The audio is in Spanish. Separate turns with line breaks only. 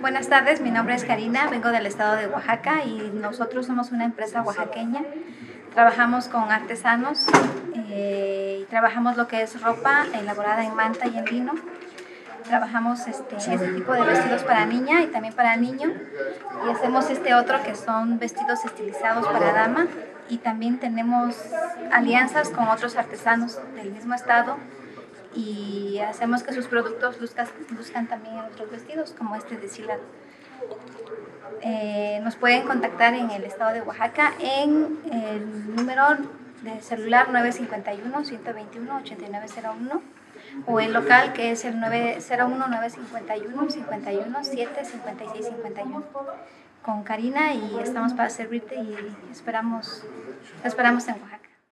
Buenas tardes, mi nombre es Karina, vengo del estado de Oaxaca y nosotros somos una empresa oaxaqueña. Trabajamos con artesanos eh, y trabajamos lo que es ropa elaborada en manta y en lino. Trabajamos este, este tipo de vestidos para niña y también para niño. Y hacemos este otro que son vestidos estilizados para dama. Y también tenemos alianzas con otros artesanos del mismo estado y hacemos que sus productos luzcan, también en otros vestidos, como este de Eh, nos pueden contactar en el estado de Oaxaca en el número de celular 951-121-8901 o el local que es el 901-951-51-7-56-51 con Karina y estamos para servirte y esperamos, esperamos en Oaxaca.